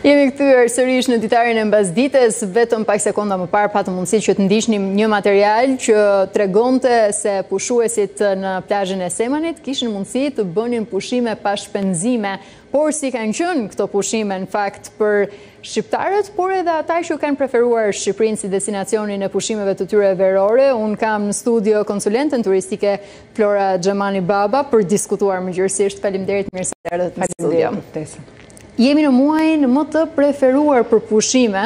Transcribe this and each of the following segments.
Jemi kthyer sërish në ditarin e mbasdites, vetëm pak sekonda më parë patë mundësi që të ndiqnim një material që tregonte se pushuesit në plazhin e Semanit kishin mundësi të bënin pushime pa shpenzime, por si kanë qenë këto pushime në fakt për shqiptarët, por edhe ata që kanë preferuar Shqipërinë si destinacionin e pushimeve të tyre verore, unë kam në studio konsulenten turistike Flora Xhemani Baba për të diskutuar më gjerësisht, faleminderit mirë se erdhët në studio. Faleminderit për ftesën. Jemi në muajin më të preferuar për pushime,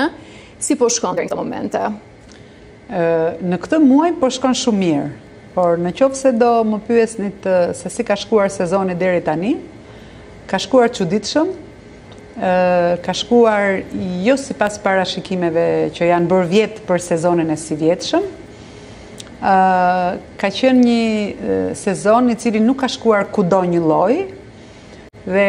si po shkon deri në këto momente? Në këtë muaj po shkon shumë mirë, por në qoftë se do më pyesnit se si ka shkuar sezoni deri tani, ka shkuar çuditshëm, ka shkuar jo sipas parashikimeve që janë bërë vjet për sezonin e sivjetshëm. Ka qenë një sezon i cili nuk ka shkuar kudo njëlloj. Dhe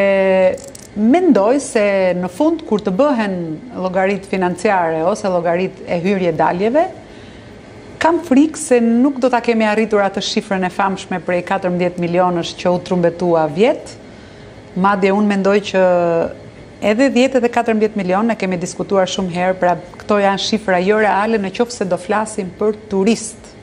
mendoj se në fund kur të bëhen llogaritë financiare ose llogaritë e hyrje-daljeve, kam frikë se nuk do ta kemi arritur atë shifrën e famshme prej katërmbëdhjetë milionësh që u trumbetua vjet, madje unë mendoj që edhe dhjetë edhe katërmbëdhjetë milionë e kemi diskutuar shumë herë, pra këto janë shifra jo reale në qoftë se do flasim për turistë.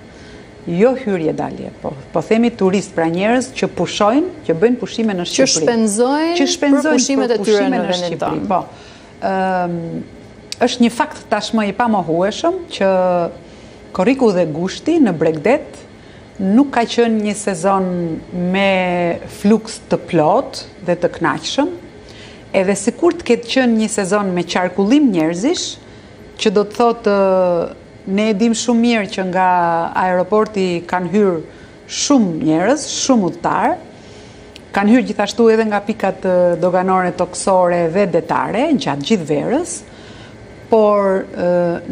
Jo hyrje dalje, po, po themi turistë, pra njerëz që pushojnë, që bëjnë pushime në Shqipëri. Që shpenzojnë, që shpenzojnë për pushimet e tyre në Shqipëri. Po, është një fakt tashmë i pamohueshëm që korriku dhe gushti në bregdet nuk ka qenë një sezon me fluks të plotë dhe të kënaqshëm, edhe sikur të ketë qenë një sezon me qarkullim njerëzish, që do të thotë Ne e dimë shumë mirë që nga aeroporti kanë hyrë shumë njerëz, shumë udhëtarë. Kanë hyrë gjithashtu edhe nga pikat doganore, tokësore dhe detare gjatë gjithë verës. Por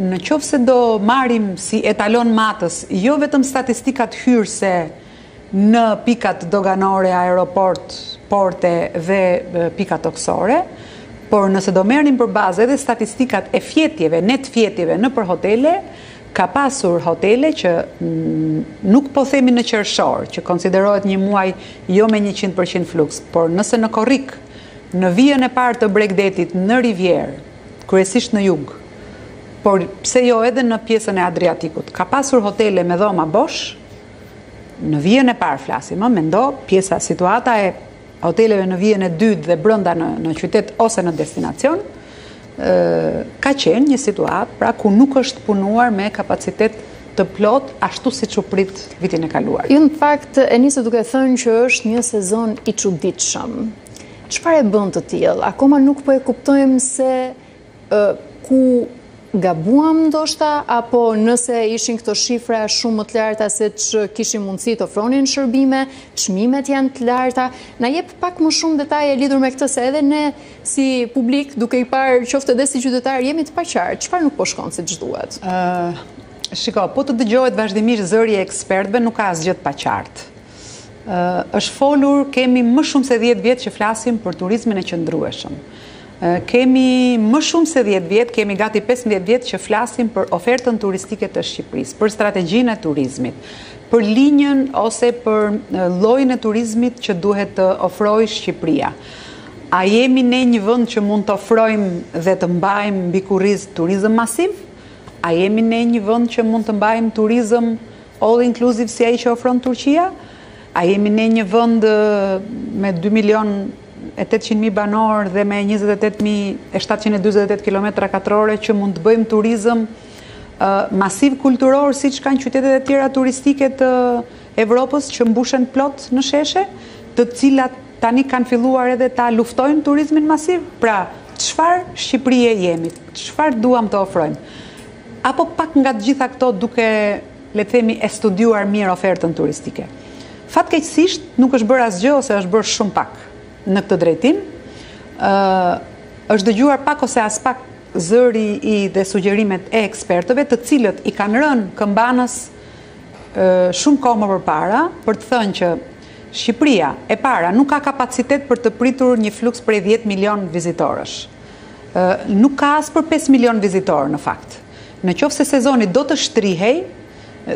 në qoftë se do marrim si etalon matës jo vetëm statistikat hyrëse në pikat doganore, aeroport, porte dhe pika tokësore, por nëse do merrnim për bazë edhe statistikat e fjetjeve, netë fjetjeve nëpër hotele, ka pasur hotele që nuk po themi në qershor, që konsiderohet një muaj jo me njëqind për qind fluks, por nëse në korrik, në vijën e parë të bregdetit në Rivierë, kryesisht në jug, por pse jo edhe në pjesën e Adriatikut, ka pasur hotele me dhoma bosh, Në vijën e parë flasim, më mendo, pjesa situata e hoteleve në vijën e dytë dhe brenda në, në qytet ose në destinacion, ka qenë një situatë pra ku nuk është punuar me kapacitet të plotë ashtu siç u prit vitin e kaluar. Ju në fakt e nise duke thënë që është një sezon i çuditshëm. Çfarë e bën të tillë? Akoma nuk po e kuptojmë se Ku gabuam ndoshta apo nëse ishin këto shifra shumë më të larta se ç'kishin mundësi të ofronin shërbime, çmimet janë të larta, na jep pak më shumë detaje lidhur me këtë se edhe ne si publik duke i parë qoftë edhe si qytetarë jemi të paqartë, çfarë nuk po shkon siç duhet? Shiko, po të dëgjohet vazhdimisht zëri i ekspertëve nuk ka asgjë të paqartë. Është folur, kemi më shumë se dhjetë vjet që flasim për turizmin e qëndrueshëm. Kemi më shumë se dhjetë vjet, kemi gati pesëmbëdhjetë vjet që flasim për ofertën turistike të Shqipërisë, për strategjinë e turizmit, për linjën ose për llojin e turizmit që duhet të ofrojë Shqipëria. A jemi ne një vend që mund të ofrojmë dhe të mbajmë mbi kurriz turizëm masiv? A jemi ne një vend që mund të mbajmë turizëm all inclusive si ai që ofron Turqia? A jemi ne një vend me dy milionë e tetëqind mijë banorë dhe me njëzet e tetë mijë e shtatëqind e dyzet e tetë kilometra katrorë që mund të bëjmë turizëm masiv kulturor siç kanë qytetet e tjera turistike të Evropës që mbushen plot në sheshe, të cilat tani kanë filluar edhe ta luftojnë turizmin masiv. Pra, çfarë Shqipërie jemi? Çfarë duam të ofrojmë? Apo pak nga të gjitha këto duke le të themi, e studiuar mirë ofertën turistike. Fatkeqësisht, nuk është bërë asgjë ose është bërë shumë pak në këtë drejtim. Ë është dëgjuar pak ose aspak zëri i dhe sugjerimet e ekspertëve, të cilët i kanë rënë këmbanës ë shumë kohë më përpara për të thënë që Shqipëria e para nuk ka kapacitet për të pritur një fluks prej 10 milionë vizitorësh. Ë nuk ka as për 5 milionë vizitorë në fakt. Në qoftë se sezoni do të shtrihej,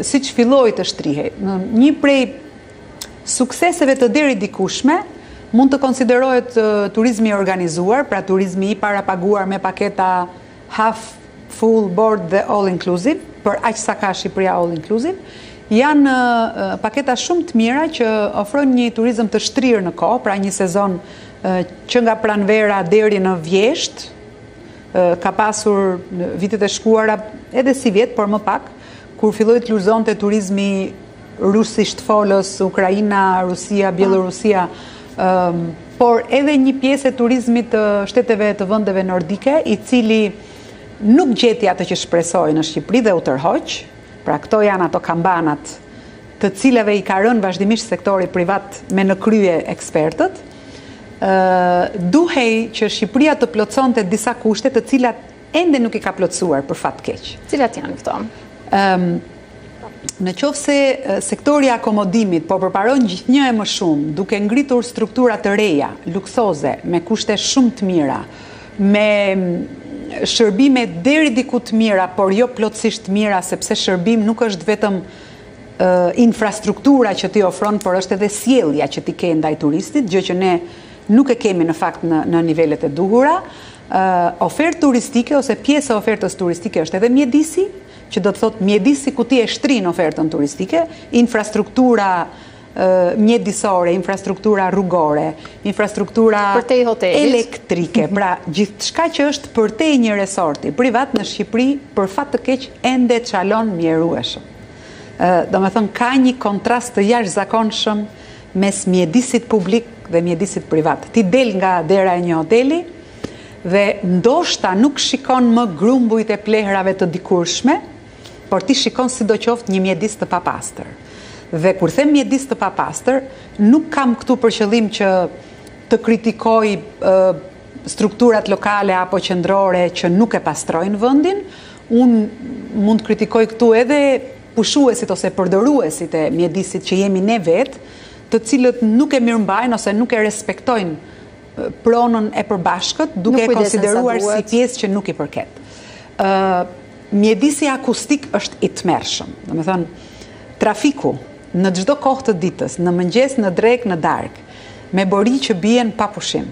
siç filloi të shtrihej, një prej sukseseve të deridikushme mund të konsiderohet turizmi i organizuar, pra turizmi i parapaguar me paketa half, full board dhe all inclusive, për aq sa ka Shqipëria all inclusive, janë paketa shumë të mira që ofrojnë një turizëm të shtrirë në kohë, pra një sezon që nga pranvera deri në vjeshtë, ka pasur vitet e shkuara edhe sivjet, por më pak, kur filloi të lulëzonte turizmi rusishtfolës, Ukraina, Rusia, Bjellorusia, por edhe një pjesë e turizmit të shteteve të vendeve nordike, i cili nuk gjeti atë që shpresoi në Shqipëri dhe u tërhoq, pra këto janë ato kambanat të cilave i ka rënë vazhdimisht sektori privat me në krye ekspertët, duhej që Shqipëria të plotësonte disa kushte të cilat ende nuk i ka plotësuar për fat të keq. Cilat janë këto? Në qoftë se sektori i akomodimit po përparon gjithnjë e më shumë duke ngritur struktura të reja, luksoze, me kushte shumë të mira, me shërbime deri diku të mira, por jo plotësisht të mira, sepse shërbim nuk është vetëm infrastruktura që ti ofron, por është edhe sjellja që ti ke ndaj turistit, gjë që ne nuk e kemi në fakt në në nivelet e duhura. Ofertë turistike ose pjesë e ofertës turistike është edhe mjedisi, që do të thotë mjedisi ku ti e shtrin ofertën turistike, infrastruktura mjedisore, infrastruktura rrugore, infrastruktura elektrike, pra gjithçka që është përtej një resorti privat në Shqipëri, për fat të keq, ende çalon mjerueshëm. Domethënë, ka një kontrast të jashtëzakonshëm mes mjedisit publik dhe mjedisit privat. Ti del nga dera e një hoteli dhe ndoshta nuk shikon më grumbujt e plehrave të dikurshme, por ti shikon sidoqoftë një mjedis të papastër. Dhe kur them mjedis të papastër, nuk kam këtu për qëllim që të kritikoj strukturat lokale apo qendrore që nuk e pastrojnë vendin, unë mund të kritikoj këtu edhe pushuesit ose përdoruesit e mjedisit që jemi ne vetë, të cilët nuk e mirëmbajnë ose nuk e respektojnë pronën e përbashkët, duke e konsideruar si pjesë që nuk i përket. Mjedisi akustik është i tmerrshëm. Domethënë, trafiku në çdo kohë të ditës, në mëngjes, në drekë, në darkë, me bori që bien pa pushim.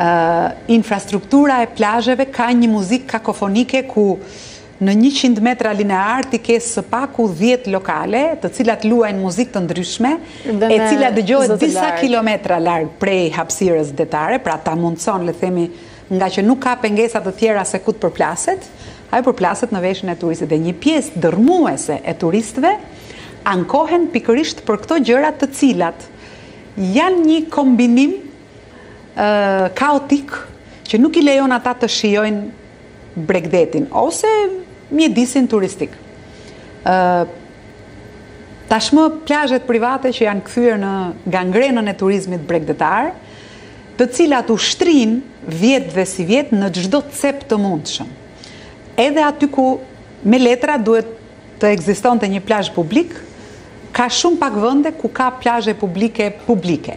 Ë infrastruktura e plazheve ka një muzikë kakofonike ku në njëqind metra linearë ti ke së paku dhjetë lokale, të cilat luajnë muzikë të ndryshme, e cila dëgjohet disa kilometra larg prej hapësirës detare, pra ta mundëson, le themi, Ngaqë nuk ka pengesa të tjera se ku të përplaset, ajo përplaset në veshin e turistit dhe një pjesë dërrmuese e turistëve ankohen pikërisht për këto gjëra të cilat janë një kombinim kaotik që nuk i lejon ata të shijojnë bregdetin ose mjedisin turistik. Tashmë plazhet private që janë kthyer në gangrenën e turizmit bregdetar, të cilat u shtrinë vjet dhe sivjet në çdo cep të mundshëm, edhe aty ku me letra duhet të ekzistonte një plazh publik, ka shumë pak vende ku ka plazhe publike publike.